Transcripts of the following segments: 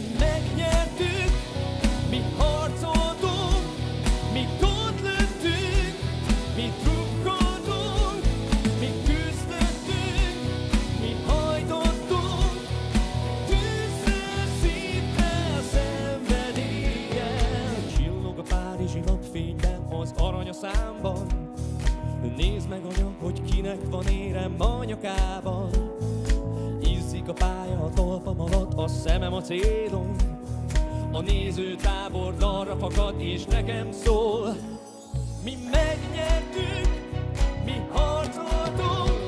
Mi megnyertük, mi harcoltunk, mi gót mi drukkoltunk, mi küzdöttünk, mi hajtottunk, tűzzel, szívvel, szenvedéllyel. Csillog a párizsi napfényben, az arany a számban, Nézd meg anya, hogy kinek van érem a nyakában. Izzik a pár a szemem a célon. A néző tábor arra fakad, és nekem szól. Mi megnyertük, mi harcoltunk,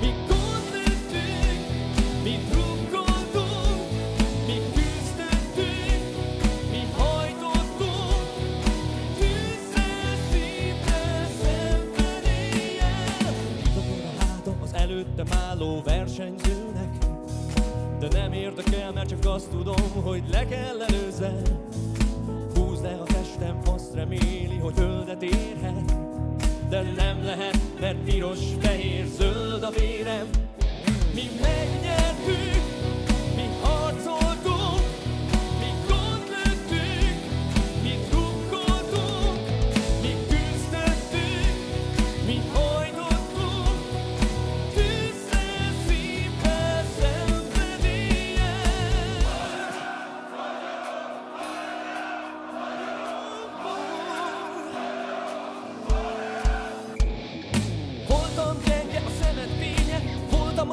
mi gondlöttünk, mi drukkoltunk, mi küzdöttünk, mi hajtottunk, tűzzel, szívvel, szenvedéllyel. Kitapor a hátam az előttem álló versenyzőnek, érdekel, mert csak azt tudom, hogy le kell előzzem. Húzd le a testem, azt reméli, hogy földet érhet De nem lehet, mert piros, fehér, zöld a vérem Mi megnyertük,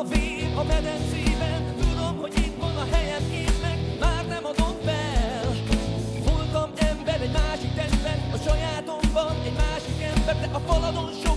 a vér a medencében, tudom, hogy itt van a helyem, én meg már nem adom fel. Voltam ember egy másik testben, a sajátomban egy másik ember, de a faladon soha